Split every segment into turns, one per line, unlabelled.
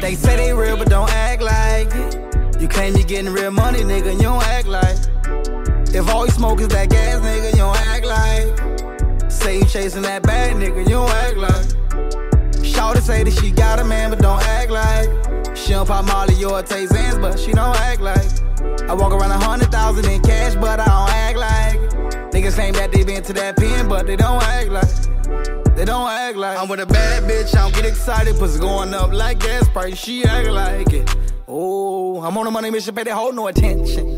They say they real, but don't act like it. You claim you getting real money, nigga, you don't act like. If all you smoke is that gas, nigga, you don't act like. Say you chasing that bag, nigga, you don't act like. Shawty say that she got a man, but don't act like. She don't pop Molly or take Xans, but she don't act like. I walk around a hundred thousand in cash, but I don't act like. Claim that they been to that pen, but they don't act like. They don't act like I'm with a bad bitch, I don't get excited, pussy going up like gas price, she act like it. Oh, I'm on a money mission, pay that hoe no attention.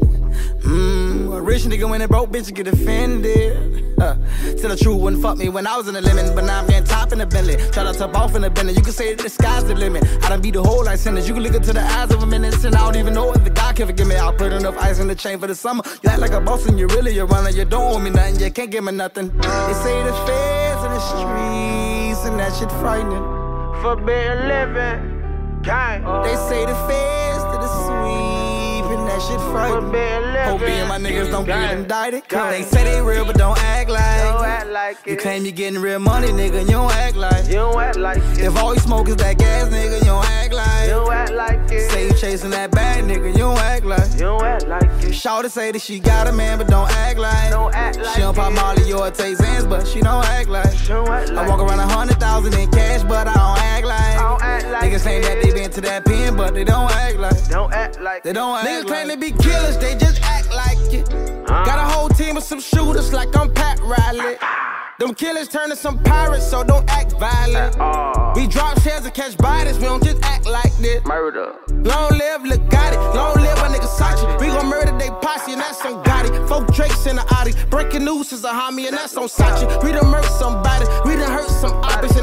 Mmm, a rich nigga when it broke, bitch, get offended. Uh, tell the truth, wouldn't fuck me when I was in the lemon, but now I'm getting top in the belly. Try to top off in the belly. You can say the sky's the limit. I done beat the whole life sentence. You can look into the eyes of a menace, and I don't even know if the God can forgive me. I put enough ice in the chain for the summer. You act like a boss and you really a runner. You don't owe me nothing, you can't give me nothing. They say the fans in the streets, and that shit frightening.
Forbidden living, gang.
They say the fans to the sweet that shit frightening. Hope being and my niggas don't get indicted.
Cause
they say they real, but don't act like, it. You claim you getting real money, nigga, you don't act like
You don't act like it.
If all you smoke is that gas, nigga, you don't act like
You act like it.
Say you chasing that bag, nigga, you don't act like
You act like it.
Shawty say that she got a man, but don't act like
it. act like
She don't pop Molly or Tay Xans, but she don't act like
She don't act like
I walk around a hundred thousand to that pen, but they don't act like.
Don't act like
They don't act
Niggas
like.
claim they be killers, they just act like it. Got a whole team of some shooters like I'm Pat Riley. Them killers turn to some pirates, so don't act violent. We drop shares and catch bodies, we don't just act like this.
murder.
Long live Legati, long live my nigga Sachi. We gon' murder they posse, and that's on Gotti. Folk Drakes in the Audi, breaking news is a homie, and that's on Sachi. We done murdered somebody, we done hurt some obbies,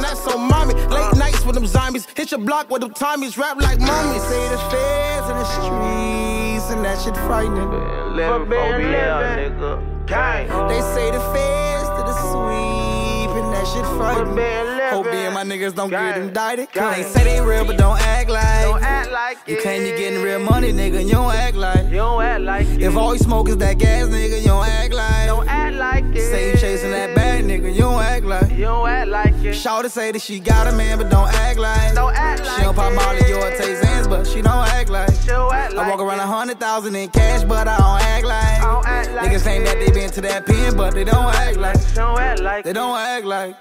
hit your block with them Tommies, rap like
They
mummies.
say the feds in the streets, and that shit frightening.
Living Forbidden living. nigga. Gang.
They say the feds to the sweep, and that shit frightening. Hope me and my niggas don't get
Gang.
indicted.
Gang.
They say they real, but don't act like.
Don't act like it.
You claim you getting real money, nigga, you don't act like.
You don't act like it.
If all you smoke is that gas, nigga, you don't act like.
Don't act like it.
Say you chasing that bad nigga, you don't act like.
You don't act like it.
Shawty say that she got a man, but don't act like.
Don't act like
She don't pop. Molly or take Xans, but she don't act like.
Don't act like
I walk around a hundred thousand in cash, but I don't act like.
I don't act like
Niggas claim that they been to that pen, but they don't act like.
Don't act like
They don't act like.